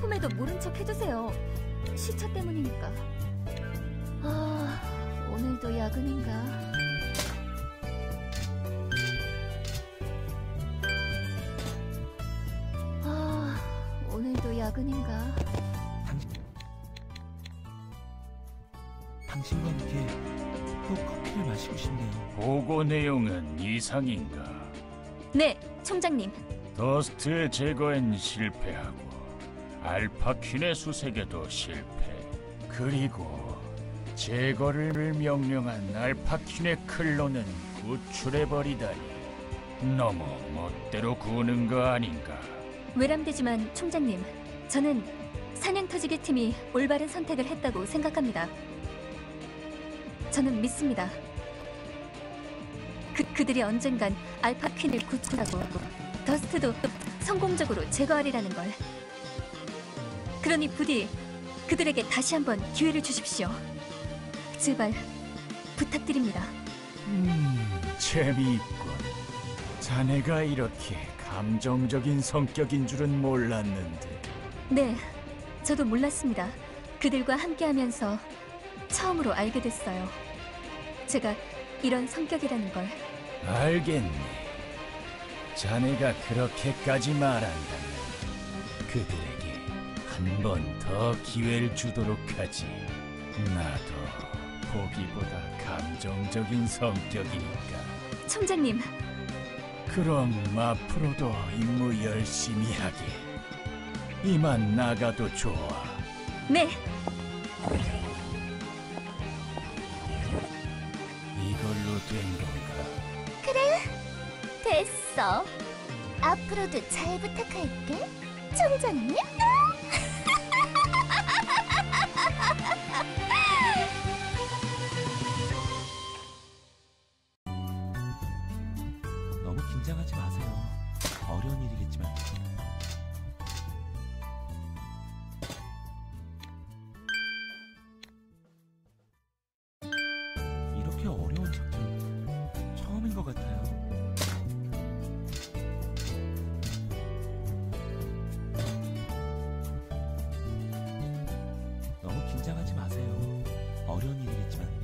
처음에도 모른 척 해주세요. 시차 때문이니까. 아, 오늘도 야근인가? 아, 오늘도 야근인가? 당 신과 함께 또 커피를 마시고 싶네요. 보고 내용은 이상인가? 네, 총장님. 더스트의 제거엔 실패하고 알파퀸의 수색에도 실패. 그리고 제거를 명령한 알파퀸의 클론은 구출해버리다니 너무 멋대로 구는 거 아닌가? 외람되지만 총장님, 저는 사냥터지기 팀이 올바른 선택을 했다고 생각합니다. 저는 믿습니다. 그, 그들이 언젠간 알파 퀸을 구출하고 더스트도 성공적으로 제거하리라는 걸. 그러니 부디 그들에게 다시 한번 기회를 주십시오. 제발 부탁드립니다. 음, 재미있군. 자네가 이렇게 감정적인 성격인 줄은 몰랐는데. 네, 저도 몰랐습니다. 그들과 함께하면서 처음으로 알게 됐어요. 제가 이런 성격이라는 걸. 알겠네. 자네가 그렇게까지 말한다면 그들에게 한 번 더 기회를 주도록 하지. 나도 보기보다 감정적인 성격이니까. 총장님, 그럼 앞으로도 임무 열심히 하게. 이만 나가도 좋아. 네, 이걸로 된 건가? 됐어. 앞으로도 잘 부탁할게. 총장님. 긴장하지 마세요. 어려운 일이겠지만. 이렇게 어려운 작전 처음인 것 같아요. 너무 긴장하지 마세요. 어려운 일이겠지만.